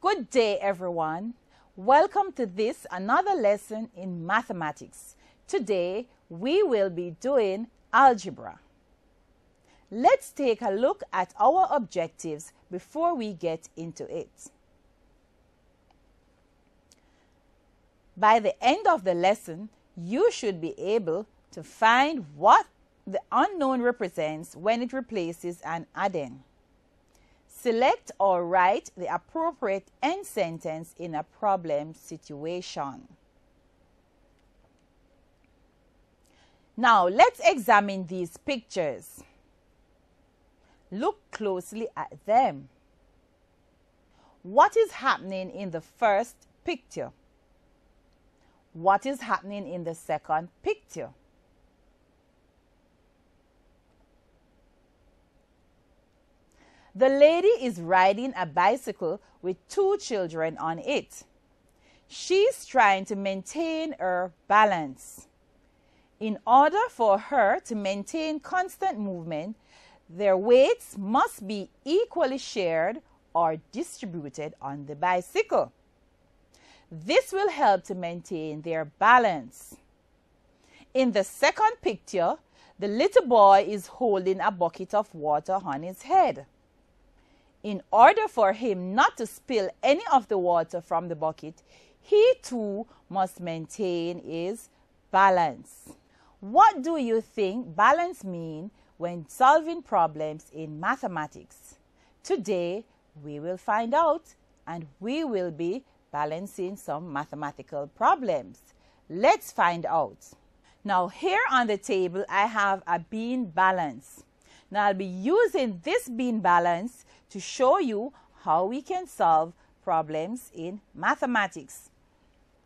Good day, everyone. Welcome to this another lesson in mathematics. Today, we will be doing algebra. Let's take a look at our objectives before we get into it. By the end of the lesson, you should be able to find what the unknown represents when it replaces an addend. Select or write the appropriate end sentence in a problem situation. Now, let's examine these pictures. Look closely at them. What is happening in the first picture? What is happening in the second picture? The lady is riding a bicycle with two children on it. She's trying to maintain her balance. In order for her to maintain constant movement, their weights must be equally shared or distributed on the bicycle. This will help to maintain their balance. In the second picture, the little boy is holding a bucket of water on his head. In order for him not to spill any of the water from the bucket, he too must maintain his balance. What do you think balance mean when solving problems in mathematics? Today, we will find out and we will be balancing some mathematical problems. Let's find out. Now here on the table, I have a beam balance. Now I'll be using this beam balance to show you how we can solve problems in mathematics.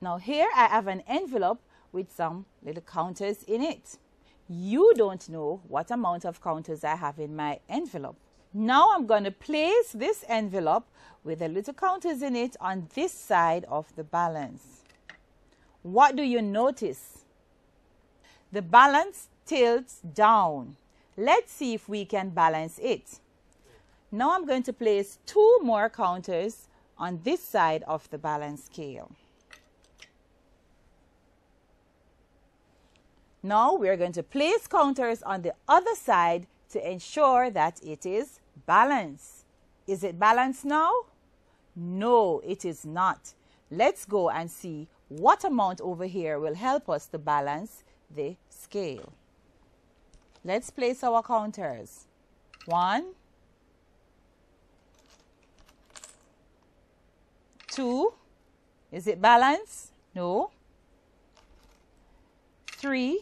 Now here I have an envelope with some little counters in it. You don't know what amount of counters I have in my envelope. Now I'm going to place this envelope with the little counters in it on this side of the balance. What do you notice? The balance tilts down. Let's see if we can balance it. Now I'm going to place two more counters on this side of the balance scale. Now we're going to place counters on the other side to ensure that it is balanced. Is it balanced now? No, it is not. Let's go and see what amount over here will help us to balance the scale. Let's place our counters. One, Two. Is it balanced? No. Three.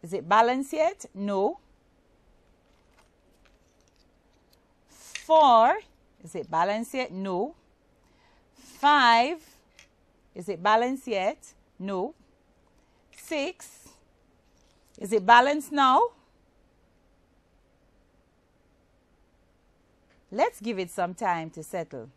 Is it balanced yet? No. Four. Is it balanced yet? No. Five. Is it balanced yet? No. Six. Is it balanced now? Let's give it some time to settle.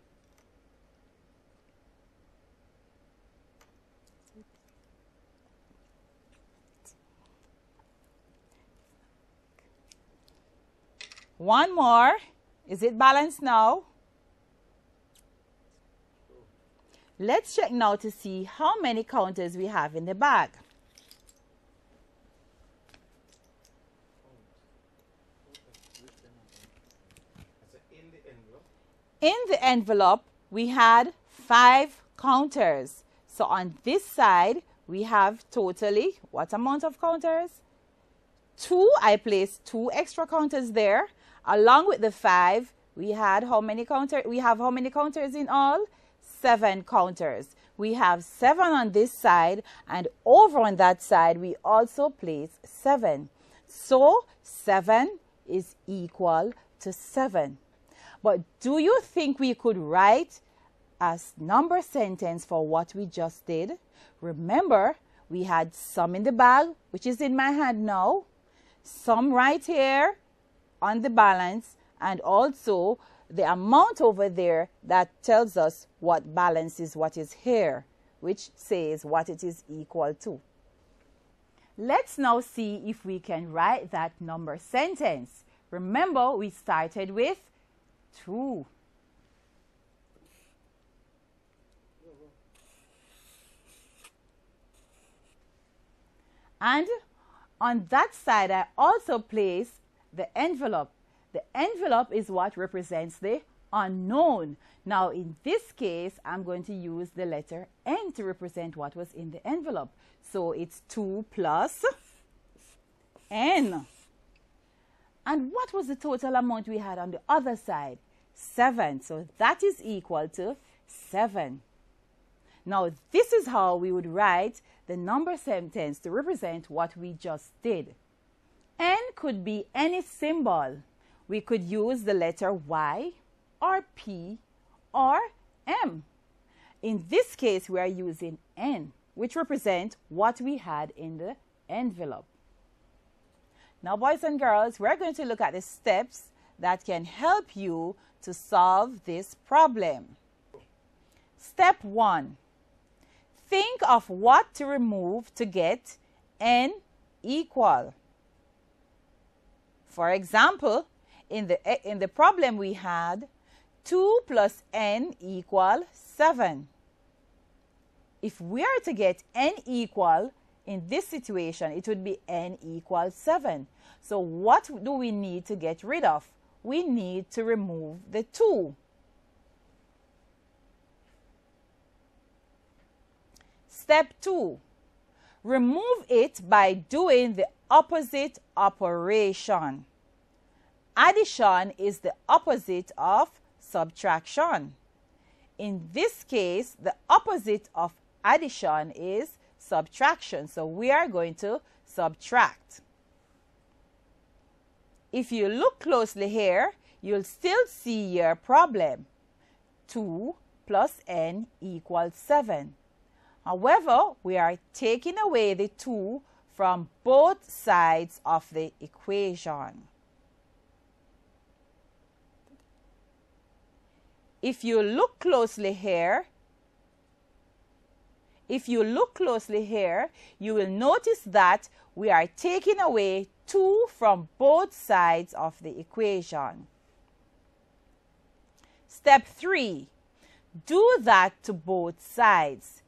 One more. Is it balanced now? Let's check now to see how many counters we have in the bag. In the envelope, we had five counters. So on this side, we have totally what amount of counters? Two, I placed two extra counters there. Along with the five, we had how many counters? We have how many counters in all? Seven counters. We have seven on this side and over on that side, we also place seven. So seven is equal to seven. But do you think we could write a number sentence for what we just did? Remember, we had some in the bag, which is in my hand now, some right here, on the balance and also the amount over there that tells us what balance is what is here, which says what it is equal to. Let's now see if we can write that number sentence. Remember, we started with Two, And on that side, I also place the envelope. The envelope is what represents the unknown. Now, in this case, I'm going to use the letter N to represent what was in the envelope. So it's 2 plus N. And what was the total amount we had on the other side? 7. So that is equal to 7. Now, this is how we would write the number sentence to represent what we just did. N could be any symbol. We could use the letter Y or P or M. In this case, we are using N, which represents what we had in the envelope. Now, boys and girls, we're going to look at the steps that can help you to solve this problem. Step 1. Think of what to remove to get n equal. For example, in the, eh, in the problem we had, 2 plus n equal 7. If we are to get n equal in this situation, it would be n equals 7. So what do we need to get rid of? We need to remove the 2. Step 2. Remove it by doing the opposite operation. Addition is the opposite of subtraction. In this case, the opposite of addition is subtraction. So we are going to subtract. If you look closely here, you'll still see your problem. 2 plus n equals 7. However, we are taking away the 2 from both sides of the equation. If you look closely here, if you look closely here, you will notice that we are taking away 2 from both sides of the equation. Step 3. Do that to both sides.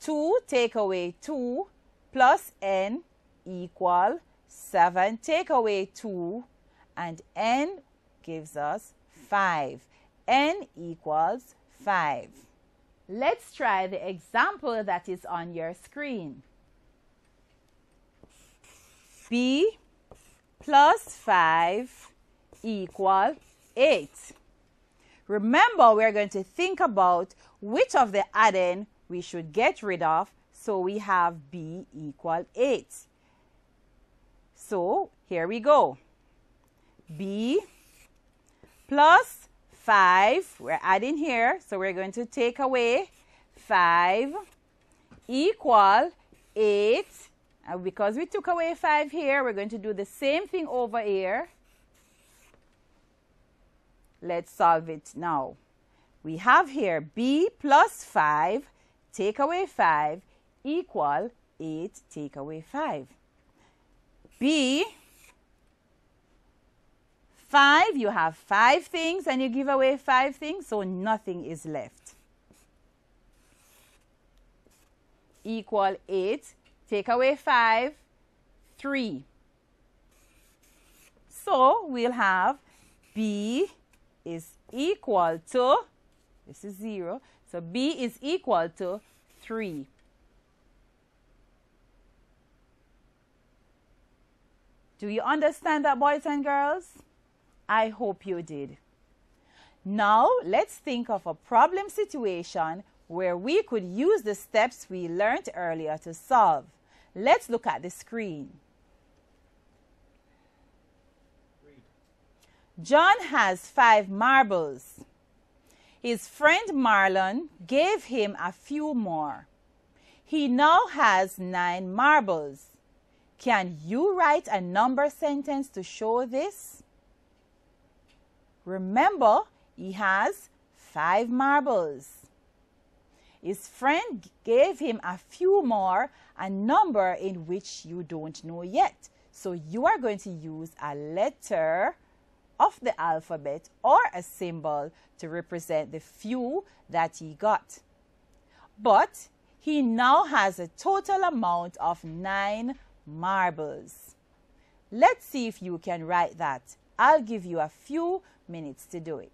2 take away 2 plus n equal 7 take away 2 and n gives us 5. n equals 5. Let's try the example that is on your screen. b plus 5 equal 8. Remember, we're going to think about which of the addend we should get rid of. So we have b equal 8. So here we go. b plus 5, we're adding here, so we're going to take away 5 equal 8. And because we took away 5 here, we're going to do the same thing over here. Let's solve it now. We have here b plus 5 take away 5 equal 8 take away 5. b 5, you have 5 things and you give away 5 things, so nothing is left. Equal 8, take away 5, 3. So we'll have B is equal to, this is 0, so B is equal to 3. Do you understand that, boys and girls? I hope you did. Now, let's think of a problem situation where we could use the steps we learned earlier to solve. Let's look at the screen. John has five marbles. His friend Marlon gave him a few more. He now has nine marbles. Can you write a number sentence to show this? Remember, he has five marbles. His friend gave him a few more, a number in which you don't know yet. So you are going to use a letter of the alphabet or a symbol to represent the few that he got. But he now has a total amount of nine marbles. Let's see if you can write that. I'll give you a few minutes to do it.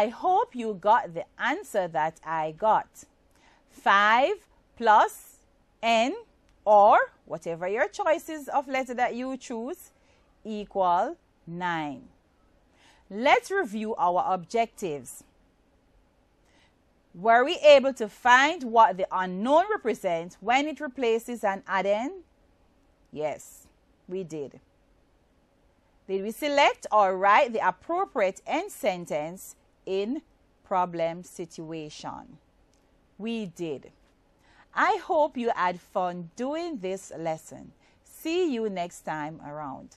I hope you got the answer that I got. 5 plus n or whatever your choices of letter that you choose equal 9. Let's review our objectives. Were we able to find what the unknown represents when it replaces an addend? Yes, we did. Did we select or write the appropriate end sentence in problem situation? We did. I hope you had fun doing this lesson. See you next time around.